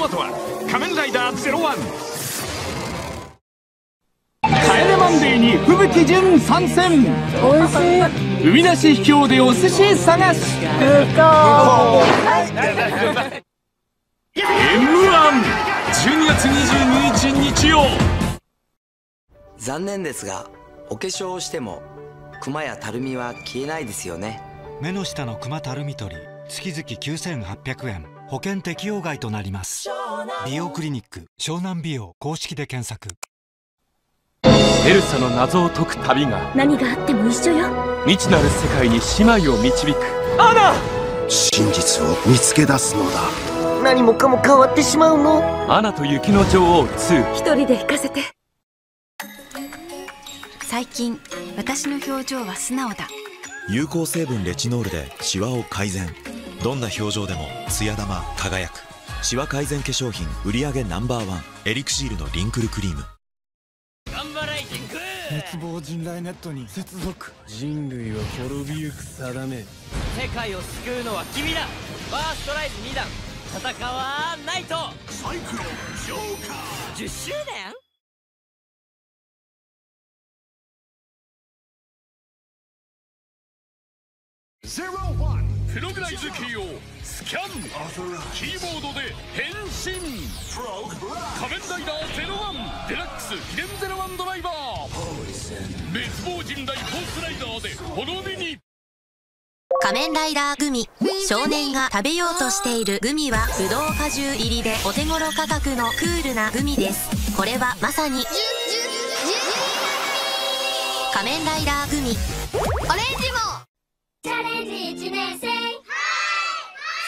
の後は仮面ライダーゼロワン。帰れマンデーに吹雪純参戦。美味しい。海なし秘境でお寿司探し。M112 月22日日曜。残念ですがお化粧をしてもクマやたるみは消えないですよね。目の下のクマたるみ取り月々9800円保険適用外となります。美容クリニック。湘南美容公式で検索。エルサの謎を解く旅が。何があっても一緒よ。未知なる世界に姉妹を導く。アナ！真実を見つけ出すのだ。何もかも変わってしまうの。アナと雪の女王2一人で行かせて。最近私の表情は素直だ。有効成分レチノールでシワを改善どんな表情でもツヤ玉輝く。シワ改善化粧品売上 No.1 エリクシールのリンクルクリーム。ガンバライジング絶望人雷ネットに接続。人類は滅びゆく定め。世界を救うのは君だ。ファーストライズ2弾戦わないと。サイクロンジョーカー。10周年？ゼロプログライズキーをスキャン。キーボードで変身。仮面ライダーゼロワン。デラックス秘伝ゼロワンドライバー。滅亡人雷フォースライダーで滅びに。仮面ライダーグミ。少年が食べようとしているグミはブドウ果汁入りでお手頃価格のクールなグミです。これはまさに仮面ライダーグミオレンジもチャレンジ1年生さ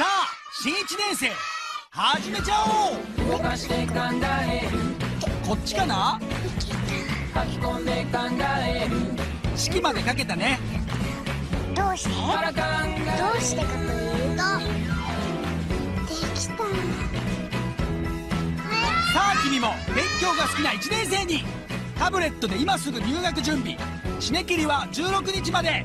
あ新1年生。始めちゃおう。動かして考えるこっちかな？書き込んで考える。式までかけたね。どうして？どうしてかというとできた。さあ君も勉強が好きな1年生に。タブレットで今すぐ入学準備。締め切りは16日までで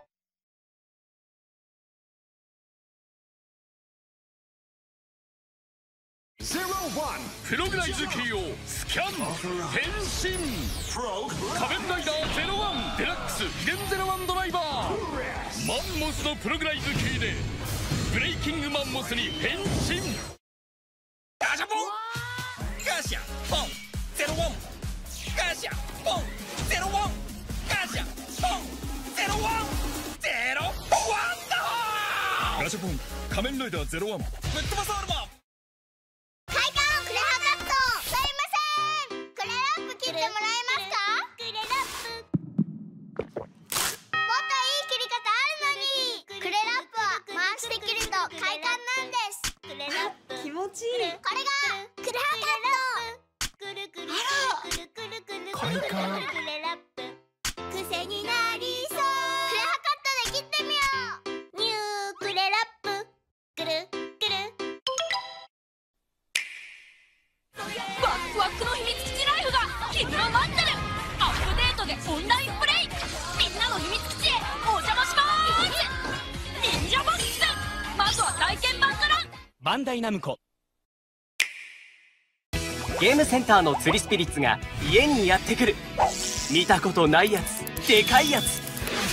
プログライズキーをスキャン。変身。仮面ライダーゼロワン。デラックス飛電ゼロワンドライバー。マンモスのプログライズキーでブレイキングマンモスに変身。ガシャポン。ガシャポンゼロワン。ガシャポン。ゼロワン。ガシャポン。ゼロワン。ゼロワンだ。ガシャポン。仮面ライダーゼロワン。ぶっ飛ばそバンダイナムコゲームセンターの釣りスピリッツが家にやってくる。見たことないやつでかいやつ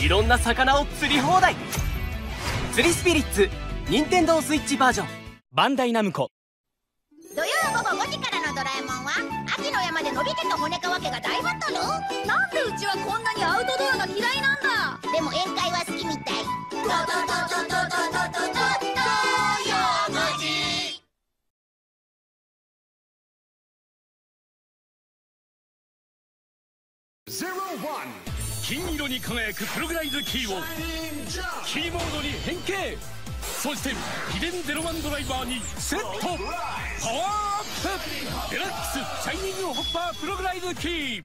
いろんな魚を釣り放題。釣りスピリッツ任天堂スイッチバージョン。バンダイナムコ。土曜午後5時からの「ドラえもん」は秋の山でのび太と骨川家が大バトル？なんでうちはこんなにアウトドアが嫌いなんだ？でも宴会は好きみたい。ドドドドドドド金色に輝くプログライズキーをキーボードに変形。そして飛電ゼロワンドライバーにセット。パワーアップ。デラックスシャイニングホッパープログライズキー。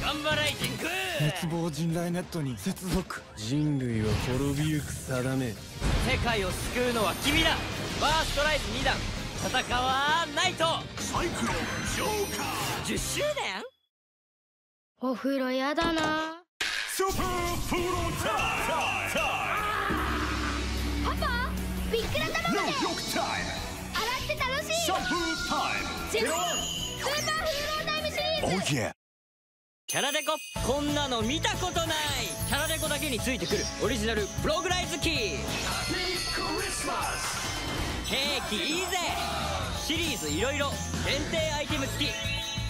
頑張れジンク熱望人雷ネットに接続。人類は滅びゆく定め。世界を救うのは君だ。バーストライズ2段。戦わないと。サイクロンジョーカー。10周年お風呂やだな。スーパープロタパパビックラ玉まで洗って楽しい。ムシャンプータイムスーパーフーロータイムシリーズ。Oh yeah. キャラデコこんなの見たことない。キャラデコだけについてくるオリジナルプログライズキー。ケーキいいぜ。シリーズいろいろ限定アイテム付き。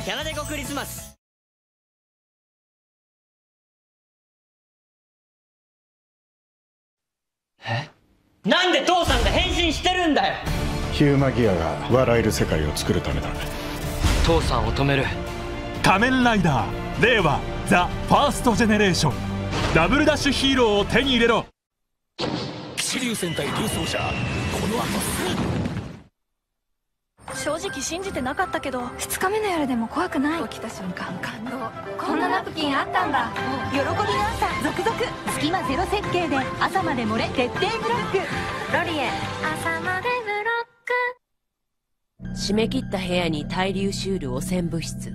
キャラデコクリスマスえ？なんで父さんが変身してるんだよ？ヒューマギアが笑える世界を作るためだ。父さんを止める。仮面ライダー令和ザ・ファーストジェネレーション。ダブルダッシュヒーローを手に入れろ。騎士竜戦隊リュウソウジャーこの後正直信じてなかったけど。2日目の夜でも怖くない？起きた瞬間感動。こんなナプキンあったんだ。喜びの朝続々。隙間ゼロ設計で朝まで漏れ徹底ブロック。ロリエ。朝までブロック。締め切った部屋に対流シュール汚染物質。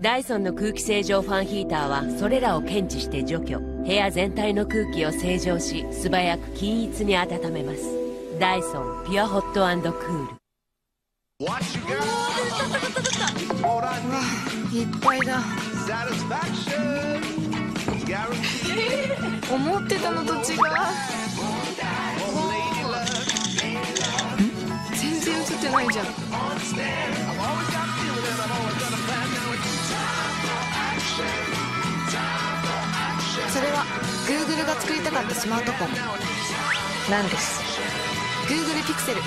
ダイソンの空気清浄ファンヒーターはそれらを検知して除去。部屋全体の空気を清浄し素早く均一に温めます。ダイソンピュアホットクールうわいっぱいだ思ってたのと違う。全然映ってないじゃん。それは Google が作りたかったスマートフォン。なんです？Google ピクセル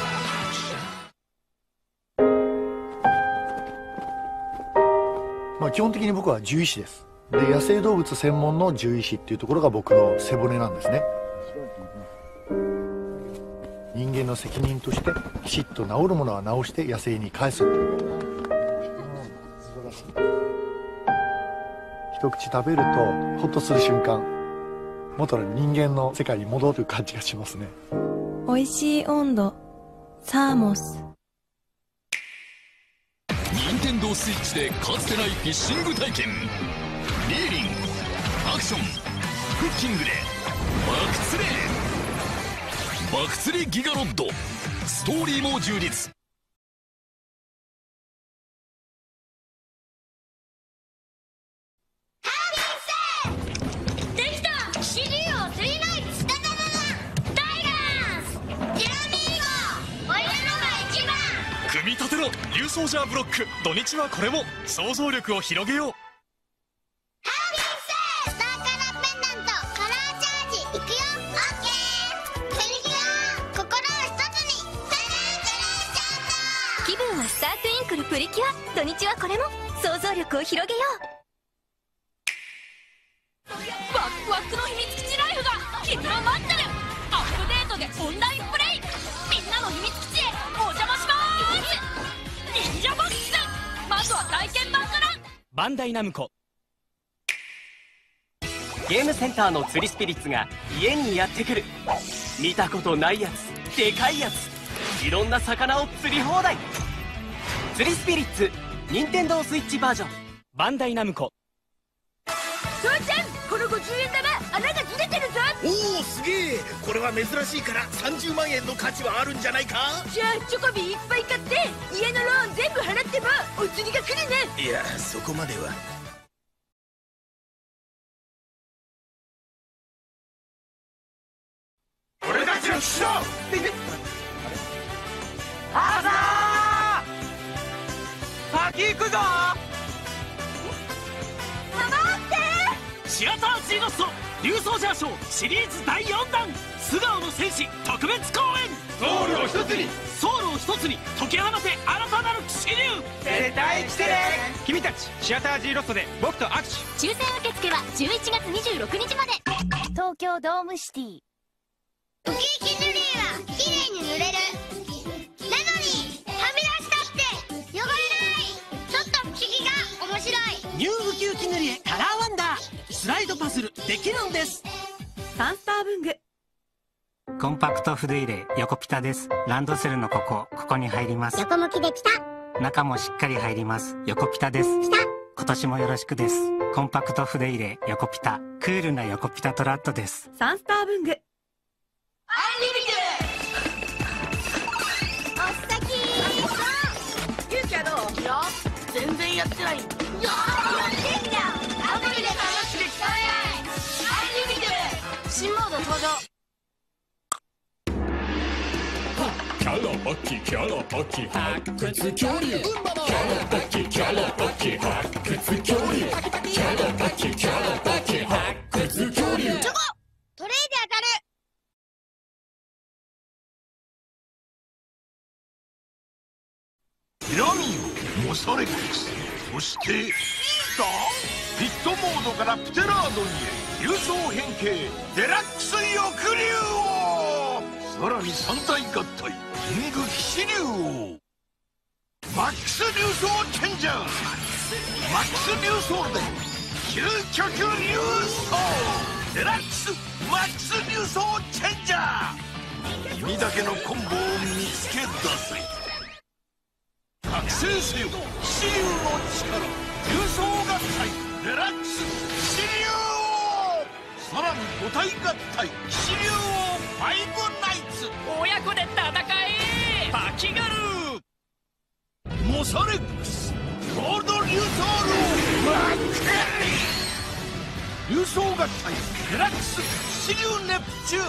まあ、基本的に僕は獣医師です。で野生動物専門の獣医師っていうところが僕の背骨なんですね。人間の責任としてきちっと治るものは治して野生に返す。一口食べるとホッとする瞬間元の人間の世界に戻る感じがしますね。美味しい温度サーモス。任天堂スイッチでかつてないフィッシング体験。リーリングアクションクッキングで爆釣れ。爆釣りギガロッド。ストーリーも充実。ソージャーブロック。土日はこれも想像力を広げよう。スターカラーペンダントカラーチャージいくよオッケープリキュア心を一つに気分はスタートインクルプリキュア。土日はこれも想像力を広げよう。ワックワクの秘密基地ライフが君を待ってる。アップデートでオンラインバンダイナムコ。ゲームセンターの釣りスピリッツが家にやってくる。見たことないやつでかいやついろんな魚を釣り放題。釣りスピリッツ任天堂スイッチバージョン。バンダイナムコ。父ちゃんこの50円玉おおすげえ。これは珍しいから30万円の価値はあるんじゃないか？じゃあチョコビいっぱい買って家のローン全部払ってもお釣りが来るね。いやそこまでは。俺たちの師匠あさ先行くぞシアター白田淳之助竜奏者賞シリーズ第4弾素顔の戦士特別公演。ソウルを一つに。ソウルを一つに解き放て新たなる騎士流絶対来てね。君たちシアタージーロストで僕と握手。抽選受付は11月26日まで。東京ドームシティ。ウキウキ塗りは綺麗に塗れる。なのにはみ出したって汚れない。ちょっと不思議が面白い。ニューウキウキ塗りカラーワンダー。スライドパズルできるんです。サンスター文具。コンパクト筆入れ横ピタです。ランドセルのここここに入ります。横向きでピタ中もしっかり入ります。横ピタです。今年もよろしくです。コンパクト筆入れ横ピタ。クールな横ピタトラットです。サンスター文具。おっさきゆう。きはどう？いや全然やってない。よーキキャラバキ発掘恐竜キャラバキキャラバキ発掘恐竜キャラバキキャラバキ発掘恐竜チョコトレイで当たる。ピラミオモサレックスそしていざピットモードからプテラードンへ。流走変形。デラックス翼竜王さらに三大合体キング騎士竜王マックス流走チェンジャー。マックス流走で究極流走デラックスマックス流走チェンジャー。君だけのコンボを見つけ出せ。覚醒せよ。騎士竜の力。流走合体。デラックス騎士竜王。さらに五体合体。騎士竜王。ファイブナイツ。親子で戦え。バキガルモサレックスゴール。ド流走ルーマック。流走合体デラックス騎士竜ネプチューン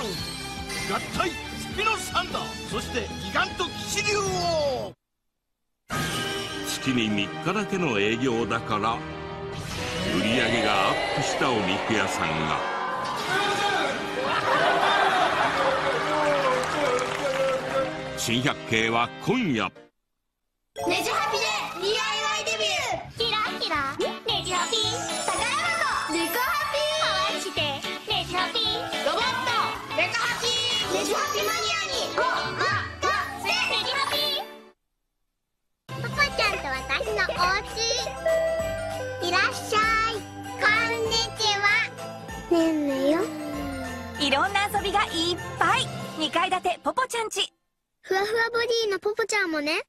合体スピノサンダー。そしてギガント騎士竜王月に3日だけの営業だから売り上げがアップしたお肉屋さんが珍百景は今夜。ネジハピで DIY デビュー。キラキラ。ネジハピ。宝箱。ネコハピ。かわいしてネジハピロボット。ネコハピ。ネジハピ。マニアにごまかせネジハピ。パパちゃんと私のお家。いらっしゃい。こんにちは。ねんねよ。いろんな遊びがいっぱい。2階建てポポちゃんちふわふわボディのポポちゃんもね。